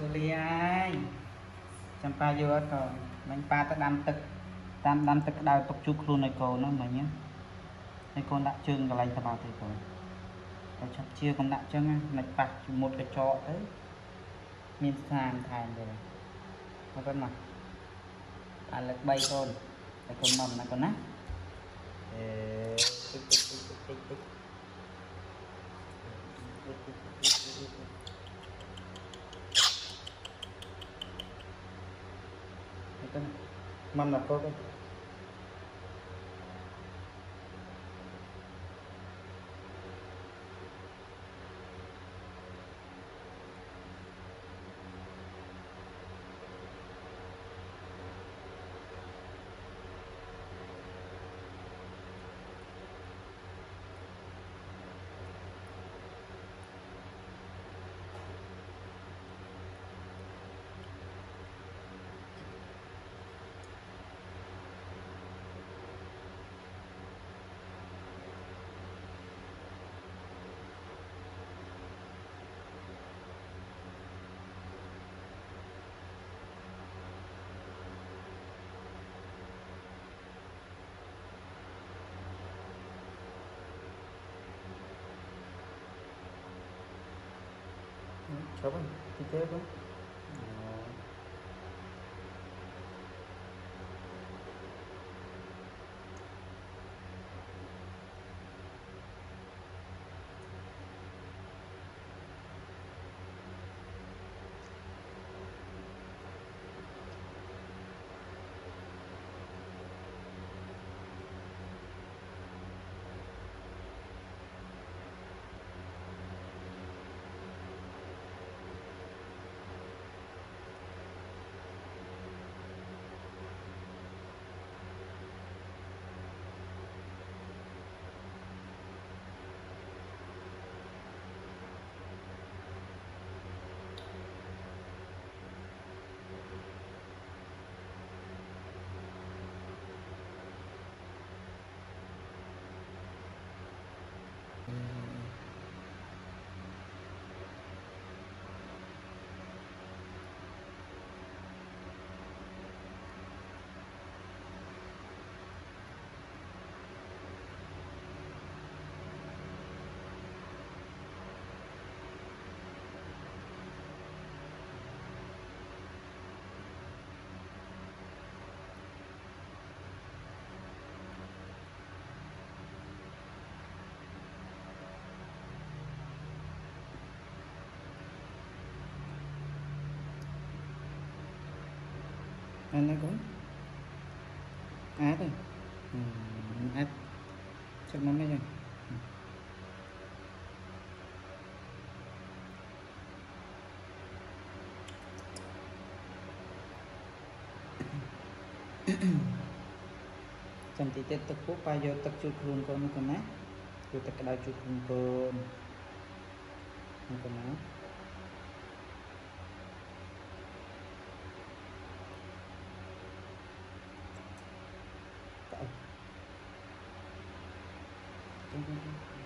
សូលីហើយចាំប៉ាយកអត់ក៏មិញប៉ាទៅដាំទឹកតាមដាំទឹកក្តៅទុកជូរខ្លួនឲ្យកូនហ្នឹងមិញហ្នឹងហើយកូនដាក់ជើងកន្លែងទៅមកទៅកូនតែឆាប់ជាកុំដាក់ចឹងណាមិនប៉ះជាមួយកញ្ចក់ទៅមានស្នាមថែមទៅមកកូនមកអាលើក3កូនហើយកូនមកណាកូនណាអេតិចតិចតិចតិចតិច mâm nạp có Tá bom? Fica aí, Ano ko? Ate. Hmm, at check mo yan. ចាំតិចទៀតទឹកពុះប៉ាយកទឹកជូតខ្លួនកូនមកកូន mm mm mm